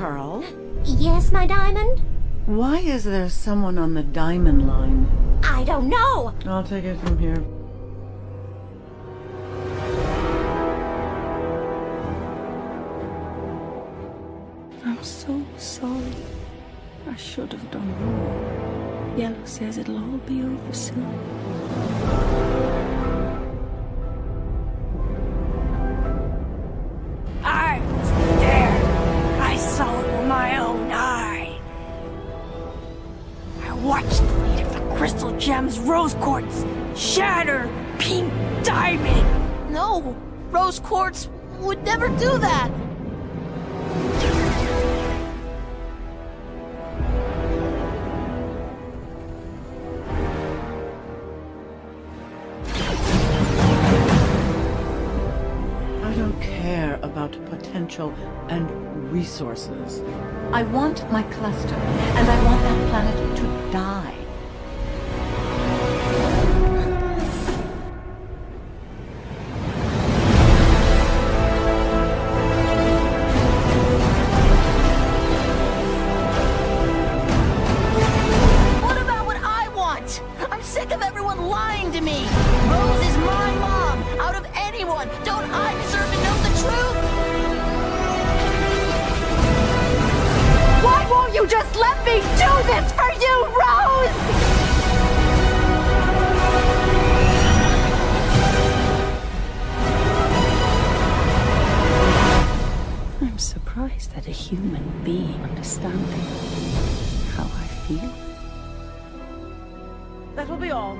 Yes, my diamond? Why is there someone on the diamond line? I don't know. I'll take it from here. I'm so sorry. I should have done more. Yellow says it'll all be over soon. I watched the of the crystal gems rose quartz shatter pink diamond. No, rose quartz would never do that. I don't care about potential and resources. I want my cluster, and I want that planet to die. What about what I want? I'm sick of everyone lying to me. Rose is my mom. Out of anyone, don't I surprised that a human being understanding how I feel. That'll be all.